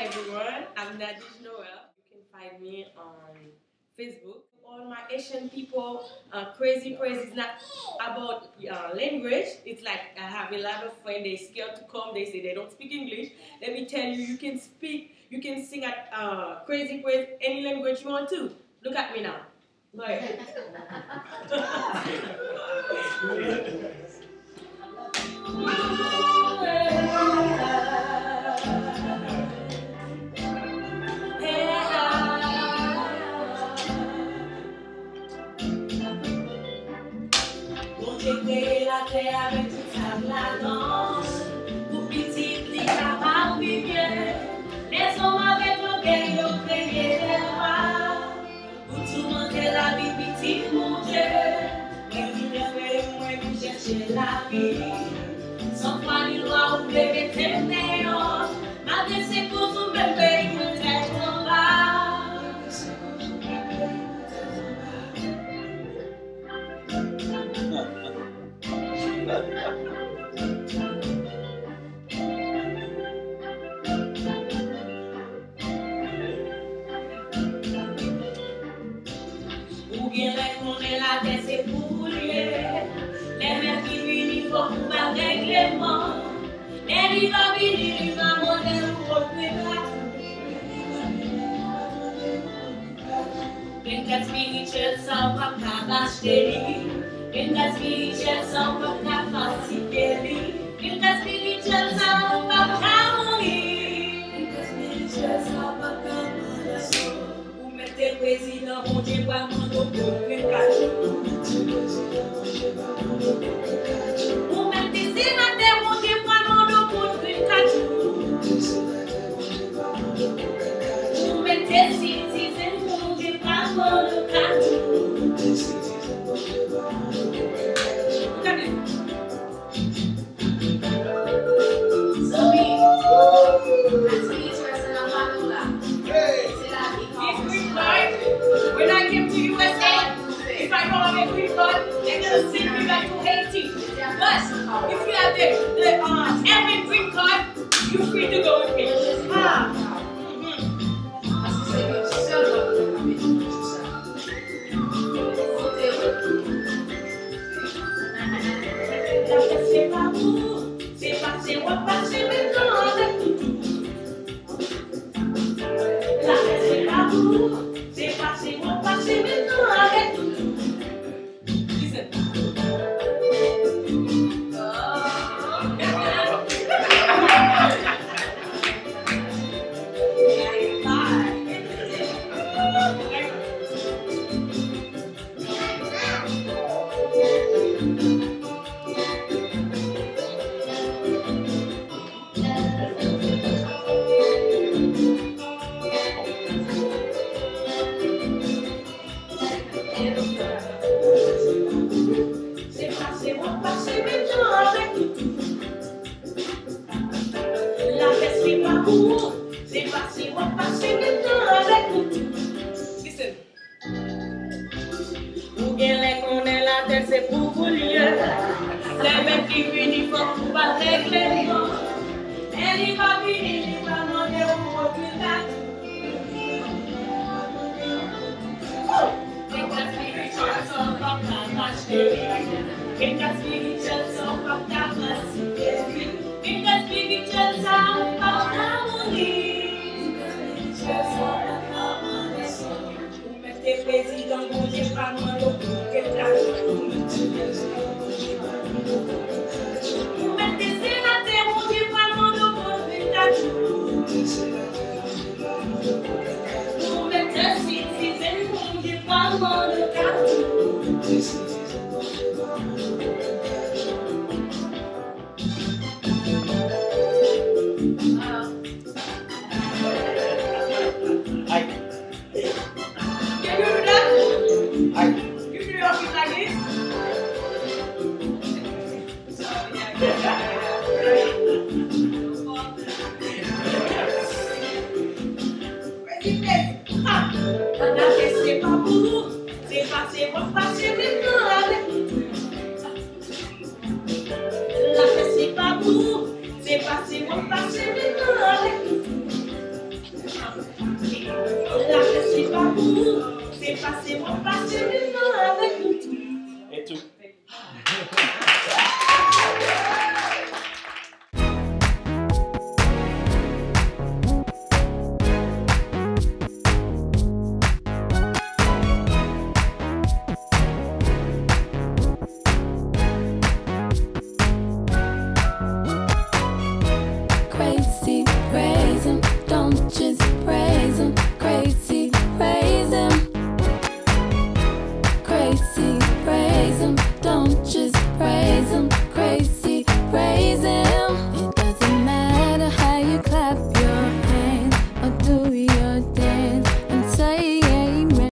Hi everyone, I'm Nadege Noel. You can find me on Facebook. All my Haitian people, uh, Crazy Praise is not about uh, language. It's like I have a lot of friends, they scared to come, they say they don't speak English. Let me tell you, you can speak, you can sing at uh, Crazy Praise any language you want to. Look at me now. Mwen ke kreye la kre avè tout sa bladans Pou pitit li kama ou bibye Les om avè pou kè yo kreye lè wè Pou tou manke la bi pitit moun dje Kè di mè mè mwen ki jèche la bi San fwa li lwa ou bebe temne Les lui va venir, il va monter ou reculer Vingat spirituel 9 But if you have the, the uh, every green card, you're free to go with me. Ah. Listen. Ou bien les connaît la tête, c'est pour vous lier. Les mêmes qui viennent, il faut pour pas régler le monde. Elle y va venir, il va demander où reculer. Because spiritual sont pas capables. Because spiritual sont cas. c'est pas c'est mon passé,